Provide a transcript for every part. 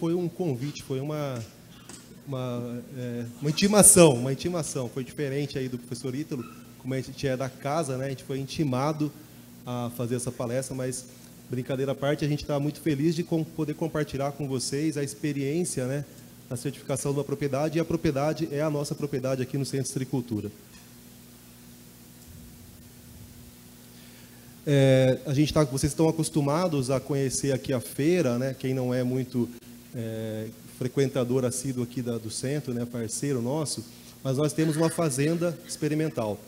foi um convite, foi uma, uma, é, uma intimação, uma intimação. Foi diferente aí do professor Ítalo, como a gente é da casa, né? A gente foi intimado a fazer essa palestra, mas brincadeira à parte, a gente está muito feliz de com, poder compartilhar com vocês a experiência, né? Da certificação da propriedade e a propriedade é a nossa propriedade aqui no Centro de Agricultura. É, a gente tá, vocês estão acostumados a conhecer aqui a feira, né? Quem não é muito é, frequentador assíduo aqui da, do centro, né? Parceiro nosso, mas nós temos uma fazenda experimental.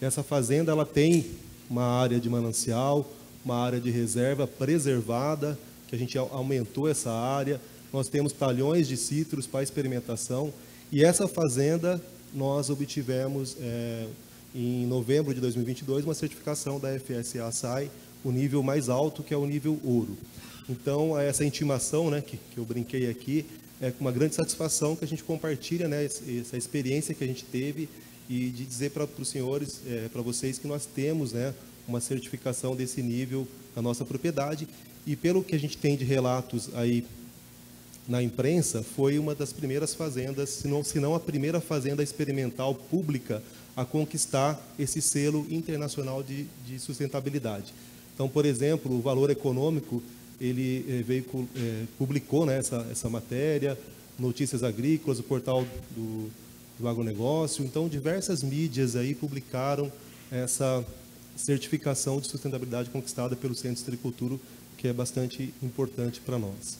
Essa fazenda ela tem uma área de manancial, uma área de reserva preservada, que a gente aumentou essa área. Nós temos talhões de citros para experimentação e essa fazenda nós obtivemos é, em novembro de 2022, uma certificação da FSA SAI, o nível mais alto, que é o nível ouro. Então, essa intimação né, que, que eu brinquei aqui, é com uma grande satisfação que a gente compartilha né, essa experiência que a gente teve e de dizer para os senhores, é, para vocês, que nós temos né, uma certificação desse nível na nossa propriedade. E pelo que a gente tem de relatos aí na imprensa, foi uma das primeiras fazendas, se não, se não a primeira fazenda experimental pública a conquistar esse selo internacional de, de sustentabilidade. Então, por exemplo, o Valor Econômico, ele eh, veio, eh, publicou né, essa, essa matéria, Notícias Agrícolas, o portal do, do agronegócio. Então, diversas mídias aí publicaram essa certificação de sustentabilidade conquistada pelo Centro de Agricultura, que é bastante importante para nós.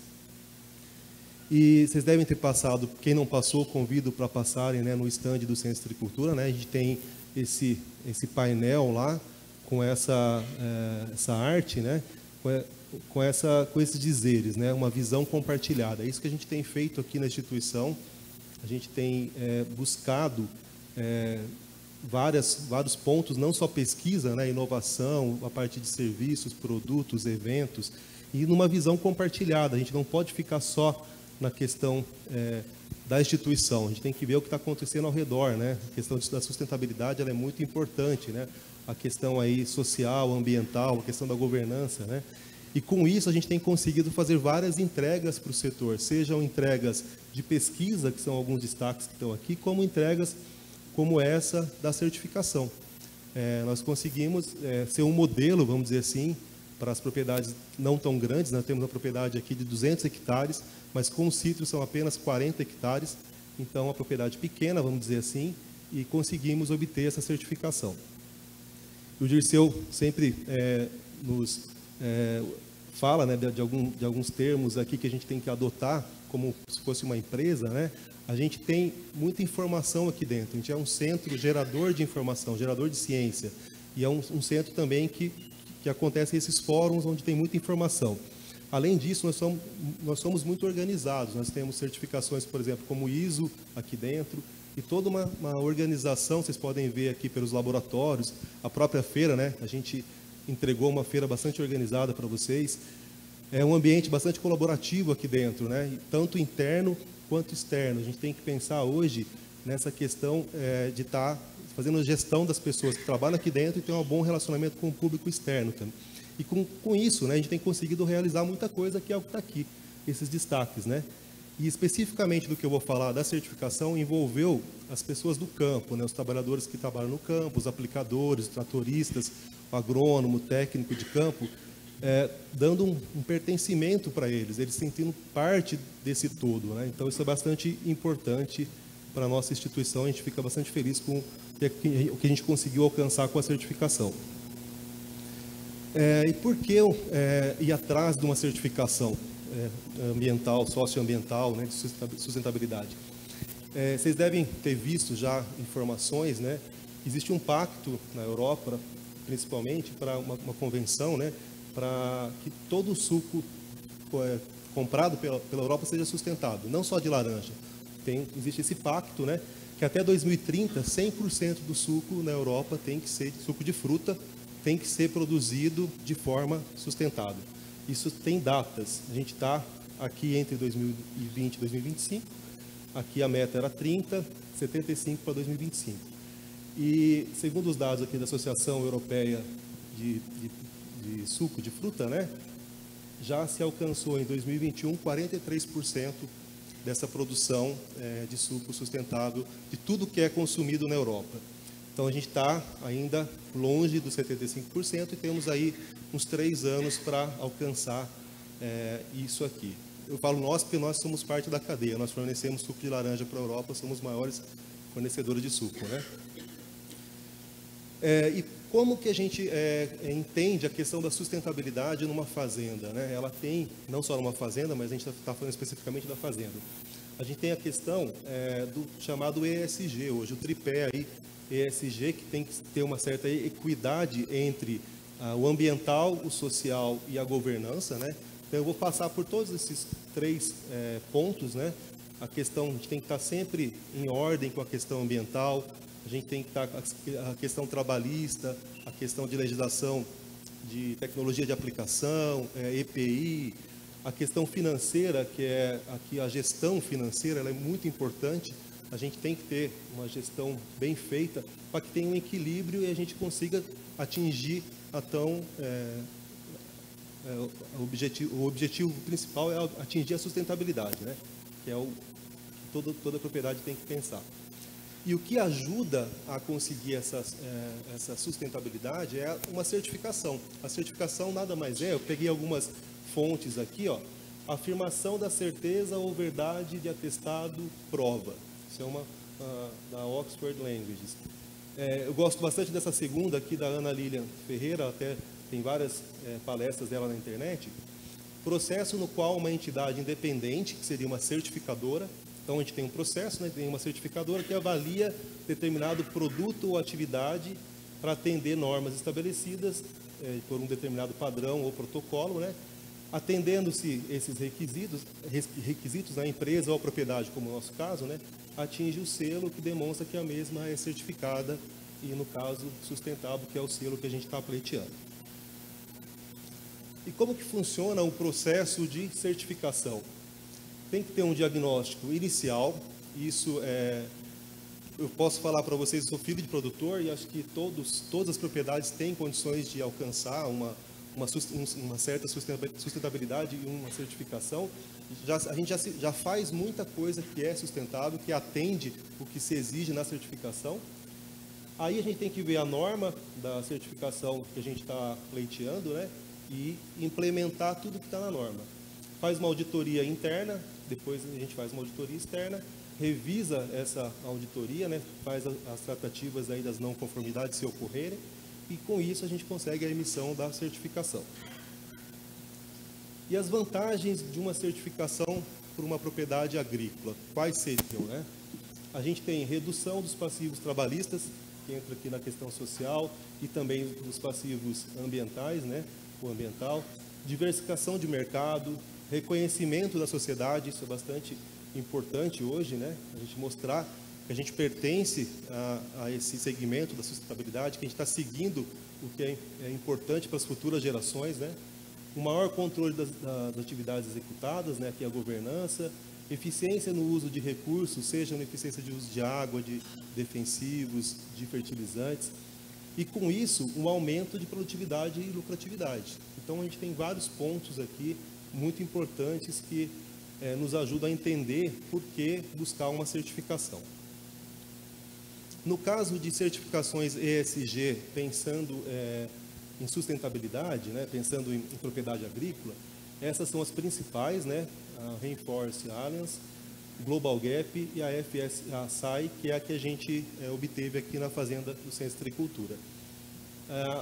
E vocês devem ter passado, quem não passou, convido para passarem né, no estande do Centro de Agricultura. Né? A gente tem esse, esse painel lá com essa, é, essa arte, né? com, essa, com esses dizeres, né? uma visão compartilhada. É isso que a gente tem feito aqui na instituição. A gente tem é, buscado é, várias, vários pontos, não só pesquisa, né? inovação, a partir de serviços, produtos, eventos, e numa visão compartilhada. A gente não pode ficar só na questão é, da instituição. A gente tem que ver o que está acontecendo ao redor, né? A questão da sustentabilidade ela é muito importante, né? A questão aí social, ambiental, a questão da governança, né? E com isso a gente tem conseguido fazer várias entregas para o setor, sejam entregas de pesquisa, que são alguns destaques que estão aqui, como entregas como essa da certificação. É, nós conseguimos é, ser um modelo, vamos dizer assim, para as propriedades não tão grandes. Nós temos uma propriedade aqui de 200 hectares, mas com os sítios são apenas 40 hectares, então uma propriedade pequena, vamos dizer assim, e conseguimos obter essa certificação. O Dirceu sempre é, nos é, fala né, de, de, algum, de alguns termos aqui que a gente tem que adotar como se fosse uma empresa, né? A gente tem muita informação aqui dentro. A gente é um centro gerador de informação, gerador de ciência. E é um, um centro também que que acontecem esses fóruns onde tem muita informação. Além disso, nós somos, nós somos muito organizados. Nós temos certificações, por exemplo, como ISO aqui dentro, e toda uma, uma, organização, vocês podem ver aqui pelos laboratórios, a própria feira, né? A gente entregou uma feira bastante organizada para vocês. É um ambiente bastante colaborativo aqui dentro, né? Tanto interno quanto externo. A gente tem que pensar hoje nessa questão é, de estar tá fazendo a gestão das pessoas que trabalham aqui dentro e ter um bom relacionamento com o público externo também. E com, com isso, né, a gente tem conseguido realizar muita coisa que é o que está aqui, esses destaques, né? E especificamente do que eu vou falar da certificação envolveu as pessoas do campo, né, os trabalhadores que trabalham no campo, os aplicadores, os tratoristas, o agrônomo, o técnico de campo, é, dando um, um pertencimento para eles, eles sentindo parte desse todo. Né? Então isso é bastante importante para a nossa instituição, a gente fica bastante feliz com o que a gente conseguiu alcançar com a certificação. É, e por que é, ir atrás de uma certificação ambiental, socioambiental, né, de sustentabilidade? É, vocês devem ter visto já informações, né? Existe um pacto na Europa, principalmente, para uma, uma, convenção, né? Para que todo o suco é, comprado pela, pela Europa seja sustentado, não só de laranja. Tem, existe esse pacto, né? que até 2030, 100% do suco na Europa tem que ser suco de fruta, tem que ser produzido de forma sustentável. Isso tem datas. A gente está aqui entre 2020 e 2025. Aqui a meta era 30, 75 para 2025. E segundo os dados aqui da Associação Europeia de, de, de Suco de Fruta, né? já se alcançou em 2021 43% dessa produção é, de suco sustentável de tudo que é consumido na Europa. Então a gente está ainda longe dos 75% e temos aí uns três anos para alcançar é, isso aqui. Eu falo nós porque nós somos parte da cadeia. Nós fornecemos suco de laranja para a Europa, somos os maiores fornecedores de suco, né? É, e como que a gente é, entende a questão da sustentabilidade numa fazenda? Né? Ela tem, não só numa fazenda, mas a gente está tá falando especificamente da fazenda. A gente tem a questão é, do chamado ESG hoje, o tripé aí, ESG, que tem que ter uma certa equidade entre ah, o ambiental, o social e a governança. Né? Então eu vou passar por todos esses três é, pontos. Né? A questão, a gente tem que estar sempre em ordem com a questão ambiental, a gente tem que estar a questão trabalhista, a questão de legislação de tecnologia de aplicação, é, EPI, a questão financeira, que é aqui a gestão financeira, ela é muito importante. A gente tem que ter uma gestão bem feita para que tenha um equilíbrio e a gente consiga atingir a tão é, é, o, objetivo, o objetivo principal é atingir a sustentabilidade, né? que é o que toda, toda propriedade tem que pensar. E o que ajuda a conseguir essa, é, essa sustentabilidade é uma certificação. A certificação nada mais é, eu peguei algumas fontes aqui, ó, afirmação da certeza ou verdade de atestado prova. Isso é uma da Oxford Languages. É, eu gosto bastante dessa segunda aqui da Ana Lilian Ferreira, até tem várias é, palestras dela na internet. Processo no qual uma entidade independente, que seria uma certificadora, então, a gente tem um processo, né, tem uma certificadora que avalia determinado produto ou atividade para atender normas estabelecidas é, por um determinado padrão ou protocolo, né, atendendo-se esses requisitos, requisitos na empresa ou propriedade, como no nosso caso, né, atinge o selo que demonstra que a mesma é certificada e, no caso, sustentável, que é o selo que a gente está pleiteando. E como que funciona o processo de certificação? tem que ter um diagnóstico inicial. Isso é, eu posso falar para vocês, eu sou filho de produtor e acho que todos, todas as propriedades têm condições de alcançar uma, uma, uma certa sustentabilidade e uma certificação. Já, a gente já, já faz muita coisa que é sustentável, que atende o que se exige na certificação. Aí a gente tem que ver a norma da certificação que a gente está pleiteando, né? E implementar tudo que está na norma. Faz uma auditoria interna, depois a gente faz uma auditoria externa, revisa essa auditoria, né, faz as tratativas aí das não conformidades se ocorrerem, e com isso a gente consegue a emissão da certificação. E as vantagens de uma certificação por uma propriedade agrícola, quais seriam? Né? A gente tem redução dos passivos trabalhistas, que entra aqui na questão social, e também dos passivos ambientais, né, o ambiental, diversificação de mercado, reconhecimento da sociedade, isso é bastante importante hoje, né? A gente mostrar que a gente pertence a, a esse segmento da sustentabilidade, que a gente está seguindo o que é, é, importante para as futuras gerações, né? O maior controle das, das, atividades executadas, né? Que é a governança, eficiência no uso de recursos, seja na eficiência de uso de água, de defensivos, de fertilizantes, e com isso um aumento de produtividade e lucratividade. Então a gente tem vários pontos aqui muito importantes que é, nos ajudam a entender por que buscar uma certificação. No caso de certificações ESG, pensando é, em sustentabilidade, né, pensando em, em, propriedade agrícola, essas são as principais, né, a Reinforce Alliance, Global Gap e a FSA que é a que a gente é, obteve aqui na fazenda do Centro de Agricultura.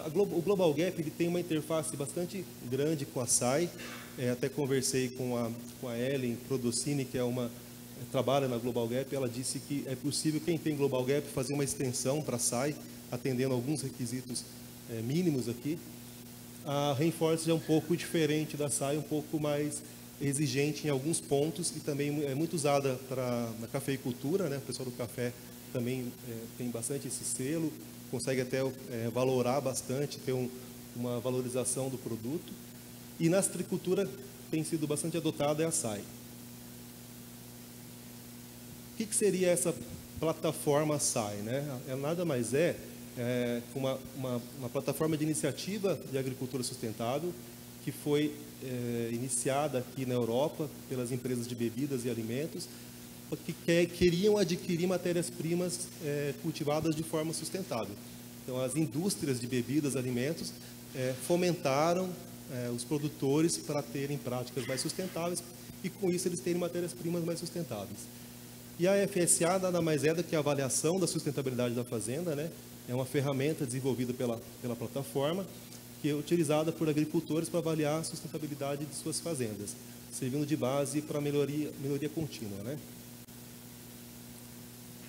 o Global Gap ele tem uma interface bastante grande com a SAI, é, até conversei com a, com a Ellen Prodocini, que é uma trabalha na Global Gap, ela disse que é possível quem tem Global Gap fazer uma extensão para SAI, atendendo alguns requisitos é, mínimos aqui. A Reinforce é um pouco diferente da SAI, um pouco mais exigente em alguns pontos e também é muito usada para na cafeicultura, né? O pessoal do café também é, tem bastante esse selo, consegue até é, valorar bastante, ter um, uma valorização do produto. E na agricultura tem sido bastante adotada é a SAI. Que, que seria essa plataforma SAI? Né? Ela nada mais é, é uma, uma, uma, plataforma de iniciativa de agricultura sustentável que foi é, iniciada aqui na Europa pelas empresas de bebidas e alimentos, que quer, queriam adquirir matérias-primas é, cultivadas de forma sustentável. Então, as indústrias de bebidas alimentos é, fomentaram os produtores para terem práticas mais sustentáveis e, com isso, eles terem matérias-primas mais sustentáveis. E a FSA nada mais é do que a avaliação da sustentabilidade da fazenda, né? É uma ferramenta desenvolvida pela, pela plataforma que é utilizada por agricultores para avaliar a sustentabilidade de suas fazendas, servindo de base para melhoria, melhoria contínua. Né?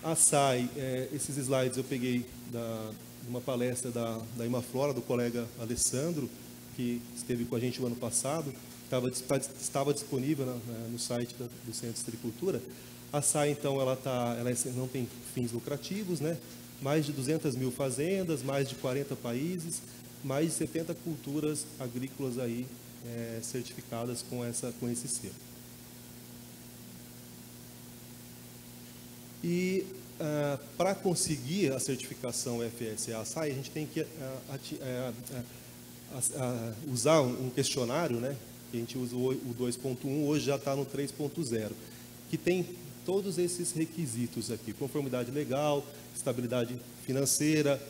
A SAI, é, esses slides eu peguei da, uma palestra da, da Imaflora, do colega Alessandro, que esteve com a gente o ano passado, estava, estava disponível na, na, no site da, do Centro de Agricultura. A SAI, então, ela, tá, ela é, não tem fins lucrativos, né? mais de 200 mil fazendas, mais de 40 países, mais de 70 culturas agrícolas aí é, certificadas com, essa, com esse selo. E ah, para conseguir a certificação FSA-SAI, a gente tem que ah, é, ah, usar um questionário, né? A gente usa o 2.1, hoje já está no 3.0, que tem todos esses requisitos aqui: conformidade legal, estabilidade financeira,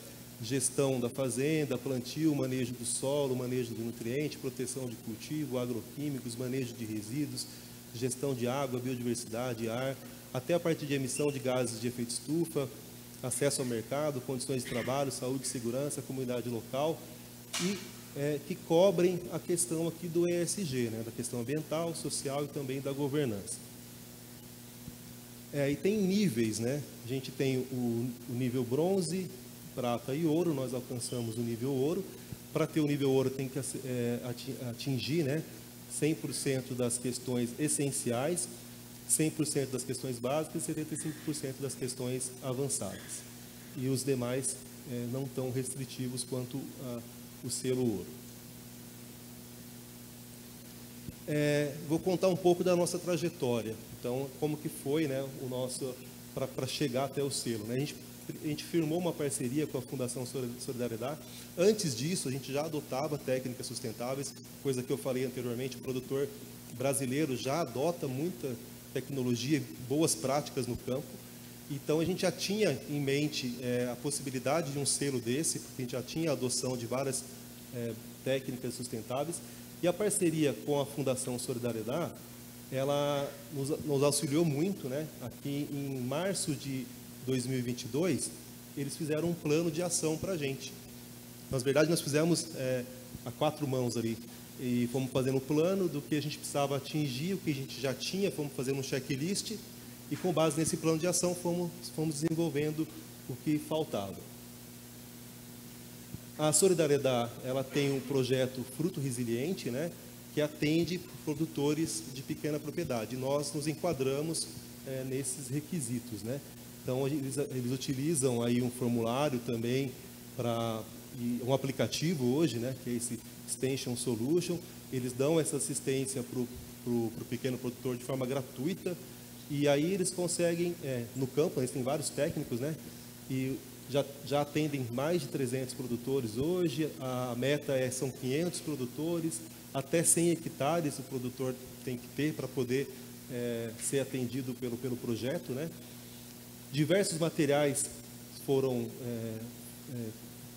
gestão da fazenda, plantio, manejo do solo, manejo do nutriente, proteção de cultivo, agroquímicos, manejo de resíduos, gestão de água, biodiversidade, ar, até a partir de emissão de gases de efeito estufa, acesso ao mercado, condições de trabalho, saúde e segurança, comunidade local e é, que cobrem a questão aqui do ESG, né, da questão ambiental, social e também da governança. É, e tem níveis, né? A gente tem o, o nível bronze, prata e ouro, nós alcançamos o nível ouro. Para ter o nível ouro tem que é, atingir né, 100% das questões essenciais, 100% das questões básicas e 75% das questões avançadas. E os demais é, não tão restritivos quanto a, o selo ouro. É, vou contar um pouco da nossa trajetória. Então, como que foi né, o nosso para chegar até o selo. Né? A gente a gente firmou uma parceria com a Fundação Solidariedade. Antes disso, a gente já adotava técnicas sustentáveis, coisa que eu falei anteriormente, o produtor brasileiro já adota muita tecnologia, boas práticas no campo. Então, a gente já tinha em mente é, a possibilidade de um selo desse, porque a gente já tinha a adoção de várias é, técnicas sustentáveis. E a parceria com a Fundação Solidariedade, ela nos, nos auxiliou muito, né? Aqui em março de 2022, eles fizeram um plano de ação para a gente. Na verdade, nós fizemos é, a quatro mãos ali e fomos fazendo um plano do que a gente precisava atingir, o que a gente já tinha, fomos fazendo um checklist e com base nesse plano de ação fomos, fomos desenvolvendo o que faltava. A Solidariedade, ela tem um projeto Fruto Resiliente, né, que atende produtores de pequena propriedade. Nós nos enquadramos é, nesses requisitos, né? Então eles, eles utilizam aí um formulário também para um aplicativo hoje, né, que é esse Extension Solution. Eles dão essa assistência para o pequeno produtor de forma gratuita e aí eles conseguem, é, no campo, eles têm vários técnicos, né? E já, já atendem mais de 300 produtores hoje, a meta é, são 500 produtores, até 100 hectares o produtor tem que ter para poder é, ser atendido pelo, pelo projeto, né? Diversos materiais foram é, é,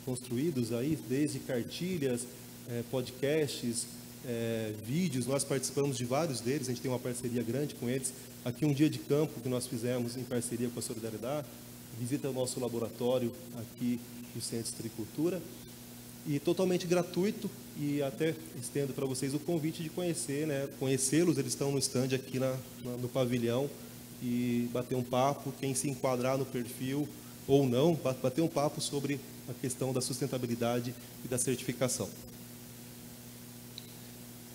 construídos aí, desde cartilhas, é, podcasts, é, vídeos. Nós participamos de vários deles, a gente tem uma parceria grande com eles. Aqui um dia de campo que nós fizemos em parceria com a Solidariedade, visita o nosso laboratório aqui no Centro de Agricultura e totalmente gratuito e até estendo para vocês o convite de conhecer, né, conhecê-los, eles estão no stand aqui na, na, no pavilhão e bater um papo, quem se enquadrar no perfil ou não, bater um papo sobre a questão da sustentabilidade e da certificação.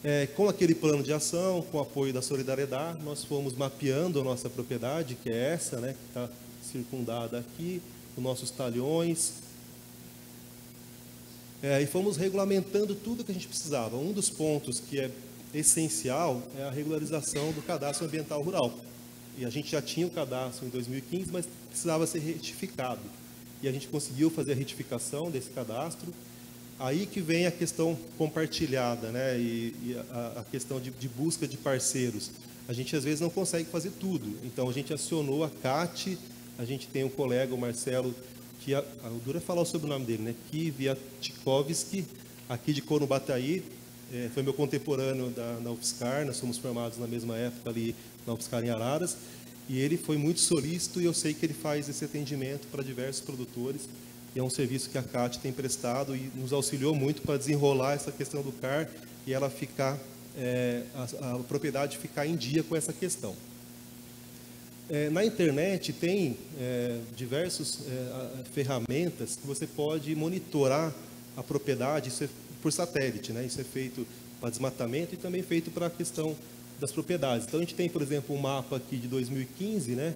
É, com aquele plano de ação, com o apoio da solidariedade, nós fomos mapeando a nossa propriedade, que é essa, né, que está circundada aqui, os nossos talhões, é, e fomos regulamentando tudo que a gente precisava. Um dos pontos que é essencial é a regularização do cadastro ambiental rural e a gente já tinha o cadastro em 2015, mas precisava ser retificado. E a gente conseguiu fazer a retificação desse cadastro Aí que vem a questão compartilhada, né? E, e a, a, questão de, de, busca de parceiros. A gente às vezes não consegue fazer tudo. Então a gente acionou a CAT, a gente tem um colega, o Marcelo, que a, a Dura falar sobre o nome dele, né? Kiviatkovski, aqui de Corubataí, é, foi meu contemporâneo da, na UFSCar, nós somos formados na mesma época ali na UFSCar em Araras, e ele foi muito solícito e eu sei que ele faz esse atendimento para diversos produtores, e é um serviço que a CAT tem prestado e nos auxiliou muito para desenrolar essa questão do CAR e ela ficar, é, a, a, propriedade ficar em dia com essa questão. É, na internet tem é, diversas é, ferramentas que você pode monitorar a propriedade, é por satélite, né? Isso é feito para desmatamento e também feito para a questão das propriedades. Então a gente tem, por exemplo, um mapa aqui de 2015, né?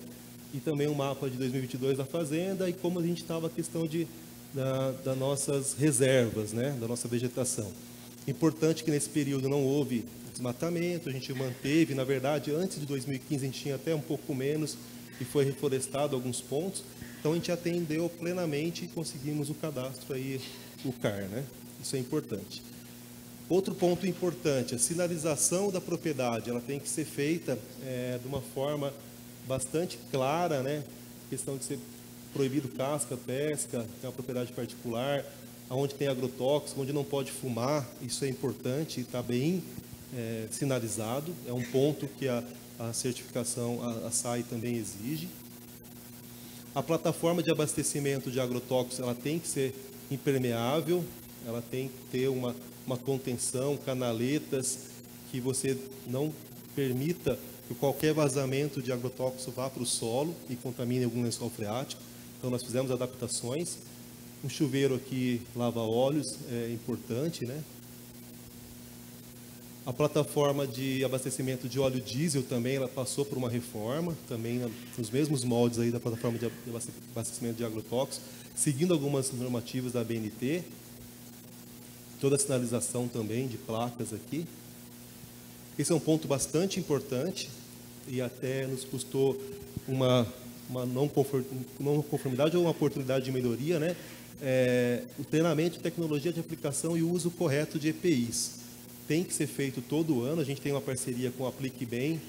E também um mapa de 2022 da fazenda e como a gente estava a questão de da, das nossas reservas, né? Da nossa vegetação. Importante que nesse período não houve desmatamento, a gente manteve, na verdade, antes de 2015 a gente tinha até um pouco menos e foi reflorestado alguns pontos. Então a gente atendeu plenamente e conseguimos o cadastro aí, o CAR, né? Isso é importante. Outro ponto importante, a sinalização da propriedade, ela tem que ser feita é, de uma forma bastante clara, né? A questão de ser proibido casca, pesca, tem uma propriedade particular, onde tem agrotóxico, onde não pode fumar, isso é importante, está bem é, sinalizado, é um ponto que a, a certificação, a, a SAI também exige. A plataforma de abastecimento de agrotóxicos, ela tem que ser impermeável, ela tem que ter uma, uma contenção, canaletas, que você não permita que qualquer vazamento de agrotóxico vá para o solo e contamine algum lençol freático. Então nós fizemos adaptações. Um chuveiro aqui lava óleos é importante, né? A plataforma de abastecimento de óleo diesel também ela passou por uma reforma, também nos mesmos moldes aí da plataforma de abastecimento de agrotóxicos, seguindo algumas normativas da BNT toda a sinalização também de placas aqui. Esse é um ponto bastante importante e até nos custou uma, uma não, conformidade ou uma oportunidade de melhoria, né? É, o treinamento de tecnologia de aplicação e uso correto de EPIs. Tem que ser feito todo ano, a gente tem uma parceria com a Aplique Bem,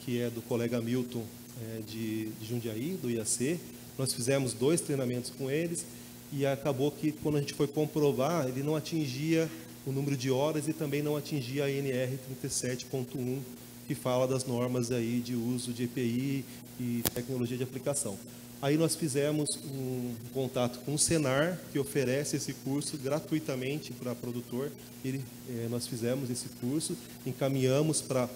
que é do colega Milton é, de, de Jundiaí, do IAC. Nós fizemos dois treinamentos com eles e acabou que quando a gente foi comprovar, ele não atingia o número de horas e também não atingia a NR 37.1, que fala das normas aí de uso de EPI e tecnologia de aplicação. Aí nós fizemos um contato com o Senar, que oferece esse curso gratuitamente para produtor. Ele, eh, nós fizemos esse curso, encaminhamos para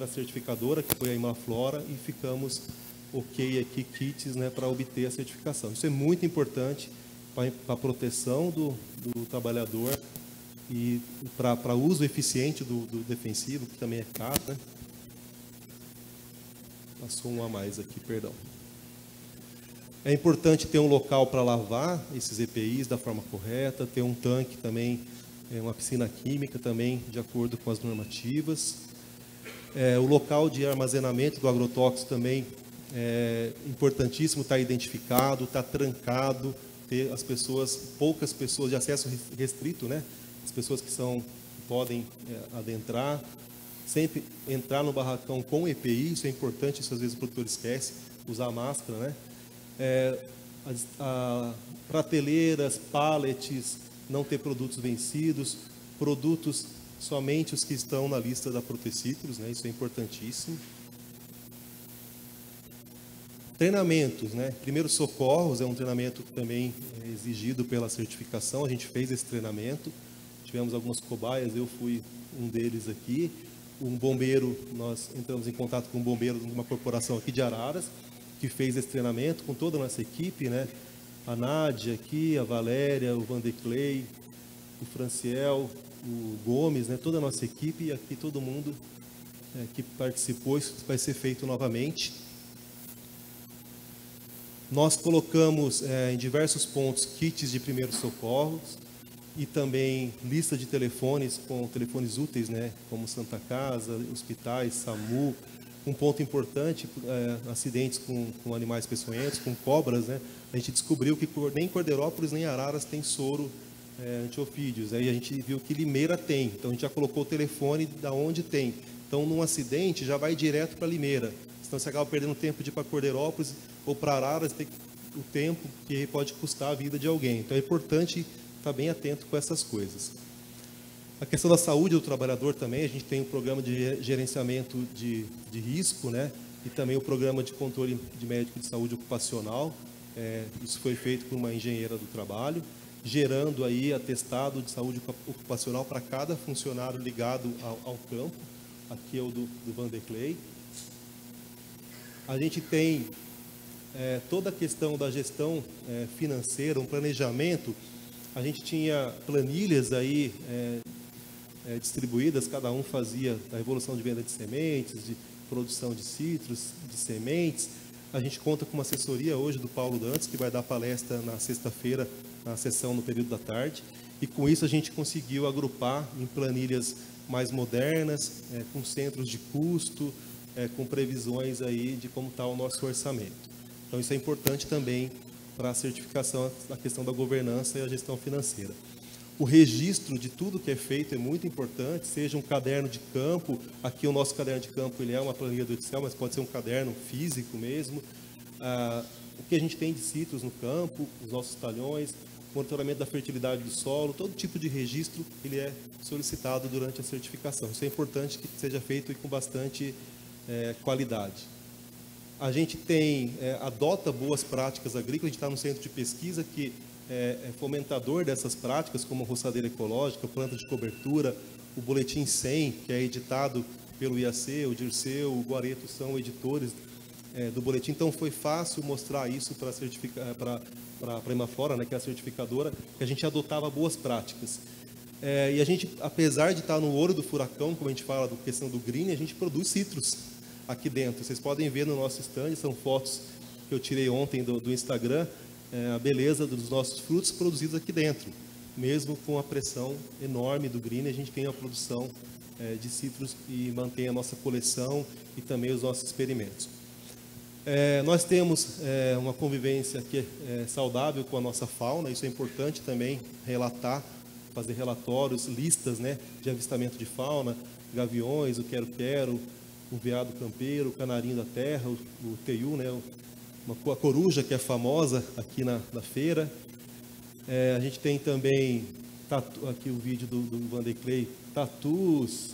a certificadora, que foi a Imaflora, e ficamos ok aqui, kits, né, para obter a certificação. Isso é muito importante para a proteção do, do trabalhador e para uso eficiente do, do, defensivo, que também é caro, né? Passou um a mais aqui, perdão. É importante ter um local para lavar esses EPIs da forma correta, ter um tanque também, é, uma piscina química também, de acordo com as normativas. É, o local de armazenamento do agrotóxico também é importantíssimo, está identificado, está trancado, ter as pessoas, poucas pessoas de acesso restrito, né? As pessoas que são podem é, adentrar, sempre entrar no barracão com EPI, isso é importante, isso às vezes o produtor esquece, usar máscara, né? É, a, prateleiras, pallets, não ter produtos vencidos, produtos somente os que estão na lista da Protecitros, né? Isso é importantíssimo. Treinamentos, né? Primeiros socorros é um treinamento também é exigido pela certificação. A gente fez esse treinamento. Tivemos algumas cobaias, eu fui um deles aqui. Um bombeiro, nós entramos em contato com um bombeiro de uma corporação aqui de Araras, que fez esse treinamento com toda a nossa equipe, né? A Nádia aqui, a Valéria, o Vandeclay, o Franciel, o Gomes, né? Toda a nossa equipe e aqui todo mundo é, que participou. Isso vai ser feito novamente. Nós colocamos é, em diversos pontos kits de primeiros socorros e também lista de telefones com telefones úteis, né, como Santa Casa, hospitais, SAMU. Um ponto importante, é, acidentes com, com, animais peçonhentos, com cobras, né? A gente descobriu que nem Cordeirópolis nem Araras tem soro é, antiofídeos. Aí a gente viu que Limeira tem, então a gente já colocou o telefone da onde tem. Então, num acidente, já vai direto para Limeira. Senão você acaba perdendo tempo de ir para Cordeirópolis ou para Araras, tem o tempo que pode custar a vida de alguém. Então, é importante estar bem atento com essas coisas. A questão da saúde do trabalhador também, a gente tem o um programa de gerenciamento de, de risco, né? E também o programa de controle de médico de saúde ocupacional. É, isso foi feito por uma engenheira do trabalho gerando aí atestado de saúde ocupacional para cada funcionário ligado ao, ao, campo. Aqui é o do, do Van de Clay. A gente tem é, toda a questão da gestão é, financeira, um planejamento. A gente tinha planilhas aí é, é distribuídas, cada um fazia a evolução de venda de sementes, de produção de citros, de sementes. A gente conta com uma assessoria hoje do Paulo Dantes, que vai dar palestra na sexta-feira na sessão no período da tarde. E com isso a gente conseguiu agrupar em planilhas mais modernas, é, com centros de custo, é, com previsões aí de como está o nosso orçamento. Então isso é importante também para a certificação da questão da governança e a gestão financeira. O registro de tudo que é feito é muito importante, seja um caderno de campo, aqui o nosso caderno de campo ele é uma planilha do Excel, mas pode ser um caderno físico mesmo. Ah, o que a gente tem de citros no campo, os nossos talhões, monitoramento da fertilidade do solo, todo tipo de registro ele é solicitado durante a certificação. Isso é importante que seja feito e com bastante é, qualidade. A gente tem, é, adota boas práticas agrícolas, a gente está no centro de pesquisa que é, é fomentador dessas práticas, como a roçadeira ecológica, planta de cobertura, o Boletim 100, que é editado pelo IAC, o Dirceu, o Guareto são editores é, do boletim, então foi fácil mostrar isso para a Imafora, né, que é a certificadora, que a gente adotava boas práticas. É, e a gente, apesar de estar no olho do furacão, como a gente fala, da questão do green, a gente produz citros aqui dentro. Vocês podem ver no nosso stand, são fotos que eu tirei ontem do, do Instagram, a beleza dos nossos frutos produzidos aqui dentro. Mesmo com a pressão enorme do green, a gente tem a produção é, de citros e mantém a nossa coleção e também os nossos experimentos. É, nós temos é, uma convivência aqui é, saudável com a nossa fauna, isso é importante também relatar, fazer relatórios, listas né, de avistamento de fauna, gaviões, o quero-quero, o veado campeiro, o canarinho da terra, o, o teiu, né, uma, a coruja que é famosa aqui na, na feira. É, a gente tem também tatu, aqui o vídeo do, do Van de Clay, tatus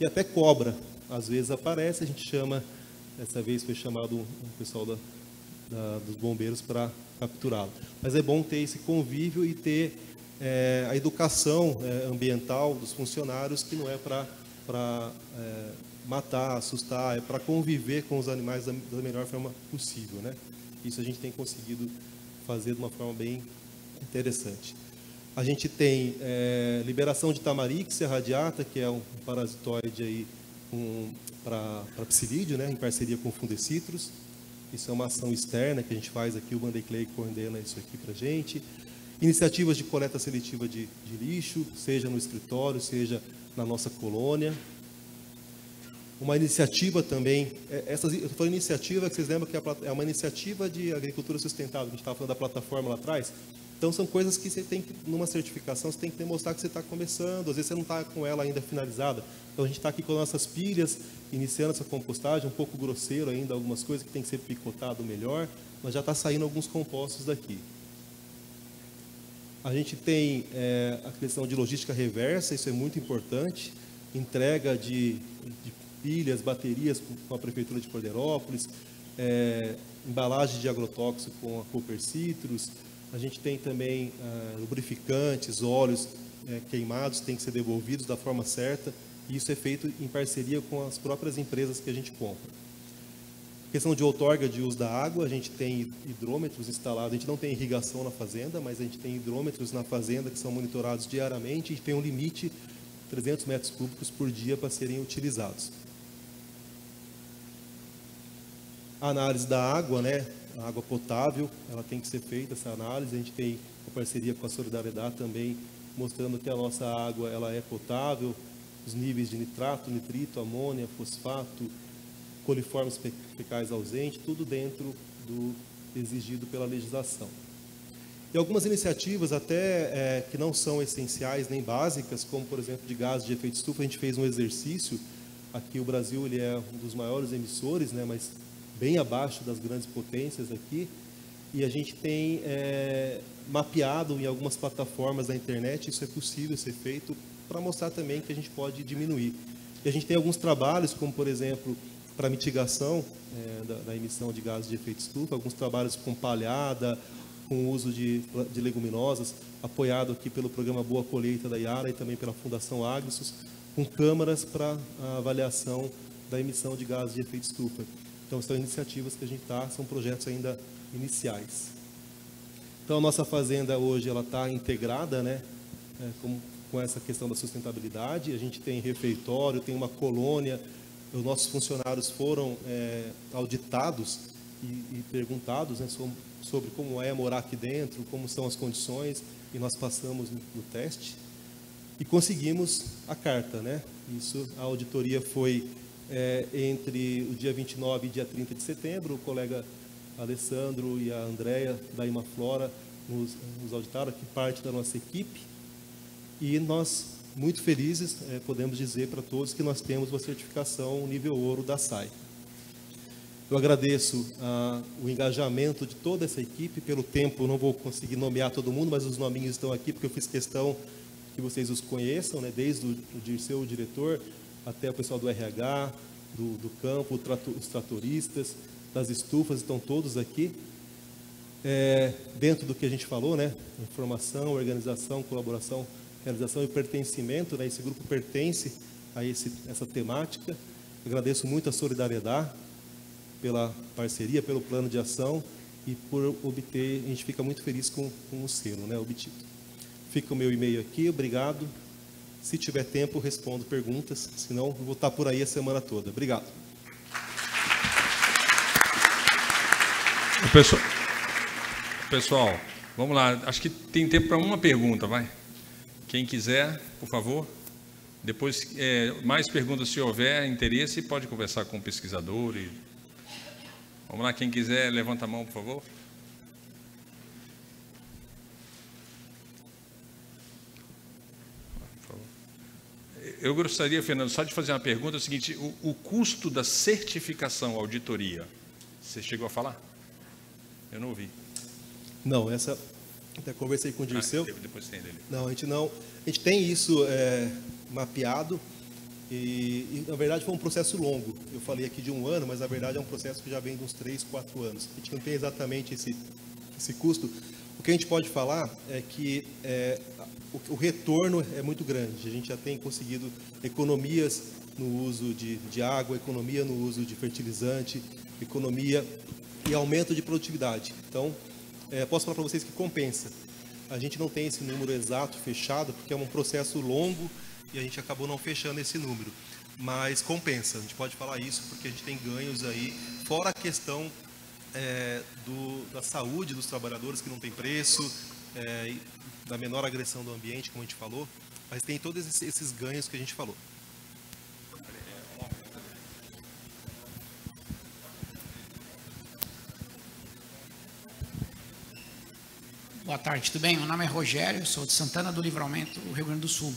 e até cobra. Às vezes aparece, a gente chama Dessa vez foi chamado um pessoal da, da, dos bombeiros para capturá-lo. Mas é bom ter esse convívio e ter é, a educação é, ambiental dos funcionários, que não é para matar, assustar, é para conviver com os animais da, da, melhor forma possível. Né? Isso a gente tem conseguido fazer de uma forma bem interessante. A gente tem é, liberação de tamarix radiata, que é um parasitoide aí um, para psilídeo, né, em parceria com Fundecitrus. Isso é uma ação externa que a gente faz aqui, o Monday Clay coordena isso aqui para gente. Iniciativas de coleta seletiva de, de lixo, seja no escritório, seja na nossa colônia. Uma iniciativa também, é, essas, eu iniciativa, que vocês lembram que é, é uma iniciativa de agricultura sustentável, a gente estava falando da plataforma lá atrás, então são coisas que você tem que, numa certificação, você tem que demonstrar que você está começando, às vezes você não está com ela ainda finalizada. Então a gente está aqui com nossas pilhas, iniciando essa compostagem, um pouco grosseiro ainda, algumas coisas que tem que ser picotado melhor, mas já está saindo alguns compostos daqui. A gente tem é, a questão de logística reversa, isso é muito importante, entrega de, de pilhas, baterias com a Prefeitura de Cordeirópolis, é, embalagem de agrotóxico com a Cooper Citrus, a gente tem também ah, lubrificantes, óleos eh, queimados, tem que ser devolvidos da forma certa, e isso é feito em parceria com as próprias empresas que a gente compra. questão de outorga de uso da água, a gente tem hidrômetros instalados, a gente não tem irrigação na fazenda, mas a gente tem hidrômetros na fazenda que são monitorados diariamente e tem um limite de 300 metros cúbicos por dia para serem utilizados. A análise da água, né? a água potável, ela tem que ser feita essa análise. A gente tem uma parceria com a Solidariedade também, mostrando que a nossa água ela é potável, os níveis de nitrato, nitrito, amônia, fosfato, coliformes fecais ausentes, tudo dentro do exigido pela legislação. E algumas iniciativas até é, que não são essenciais nem básicas, como por exemplo de gases de efeito estufa, a gente fez um exercício. Aqui o Brasil ele é um dos maiores emissores, né, mas bem abaixo das grandes potências aqui. E a gente tem é, mapeado em algumas plataformas da internet, isso é possível ser feito, para mostrar também que a gente pode diminuir. E a gente tem alguns trabalhos, como por exemplo, para mitigação é, da, da, emissão de gases de efeito estufa, alguns trabalhos com palhada, com o uso de, de leguminosas, apoiado aqui pelo programa Boa Colheita da Iara e também pela Fundação Agrisus, com câmaras para avaliação da emissão de gases de efeito estufa. Então, são iniciativas que a gente está, são projetos ainda iniciais. Então, a nossa fazenda hoje ela está integrada, né, é, com, com essa questão da sustentabilidade. A gente tem refeitório, tem uma colônia. Os nossos funcionários foram é, auditados e, e perguntados né, sobre, sobre como é morar aqui dentro, como são as condições, e nós passamos no, no teste e conseguimos a carta, né? Isso, a auditoria foi é, entre o dia 29 e dia 30 de setembro. O colega Alessandro e a Andrea da Imaflora nos, nos auditaram aqui parte da nossa equipe e nós muito felizes é, podemos dizer para todos que nós temos uma certificação nível ouro da SAI. Eu agradeço ah, o engajamento de toda essa equipe. Pelo tempo, não vou conseguir nomear todo mundo, mas os nominhos estão aqui porque eu fiz questão que vocês os conheçam, né? desde o, o Dirceu, o diretor, até o pessoal do RH, do, do campo, os tratoristas, das estufas, estão todos aqui. É, dentro do que a gente falou, né? Informação, organização, colaboração, realização e pertencimento, né? Esse grupo pertence a esse, essa temática. agradeço muito a solidariedade pela parceria, pelo plano de ação e por obter, a gente fica muito feliz com, com o selo né, obtido. Fica o meu e-mail aqui, obrigado. Se tiver tempo, respondo perguntas, senão vou estar por aí a semana toda. Obrigado. Pessoal, pessoal, vamos lá. Acho que tem tempo para uma pergunta, vai. Quem quiser, por favor. Depois, é, mais perguntas se houver interesse, pode conversar com o pesquisador e Vamos lá, quem quiser, levanta a mão, por favor. Eu gostaria, Fernando, só de fazer uma pergunta, é o seguinte, o, o, custo da certificação auditoria, você chegou a falar? Eu não ouvi. Não, essa, até conversei com o Dirceu. Ah, depois tem dele. Não, a gente não, a gente tem isso é, mapeado, e, e, na verdade foi um processo longo. Eu falei aqui de um ano, mas na verdade é um processo que já vem de uns 3, 4 anos. A gente não tem exatamente esse, esse custo. O que a gente pode falar é que é, o, o, retorno é muito grande. A gente já tem conseguido economias no uso de, de água, economia no uso de fertilizante, economia e aumento de produtividade. Então, é, posso falar para vocês que compensa. A gente não tem esse número exato fechado, porque é um processo longo e a gente acabou não fechando esse número. Mas compensa, a gente pode falar isso porque a gente tem ganhos aí, fora a questão é, do, da saúde dos trabalhadores, que não tem preço, é, da menor agressão do ambiente, como a gente falou, mas tem todos esses, esses ganhos que a gente falou. Boa tarde, tudo bem? Meu nome é Rogério, sou de Santana do Livramento, Rio Grande do Sul.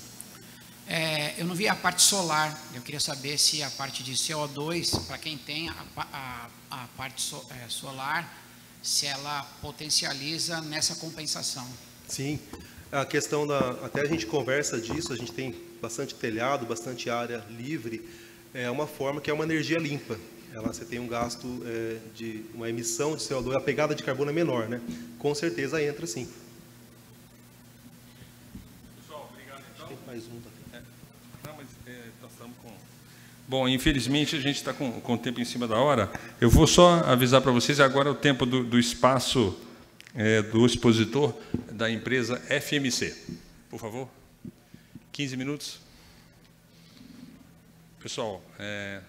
É, eu não vi a parte solar, eu queria saber se a parte de CO2, para quem tem a, a, a parte so, é, solar, se ela potencializa nessa compensação. Sim, a questão da. Até a gente conversa disso, a gente tem bastante telhado, bastante área livre, é uma forma que é uma energia limpa. Ela, você tem um gasto é, de uma emissão de CO2, a pegada de carbono é menor, né? Com certeza entra sim. Pessoal, obrigado então. Tem mais um daqui. Bom, infelizmente a gente está com, com o tempo em cima da hora. Eu vou só avisar para vocês, agora é o tempo do, do espaço é, do expositor da empresa FMC. Por favor, 15 minutos. Pessoal, é,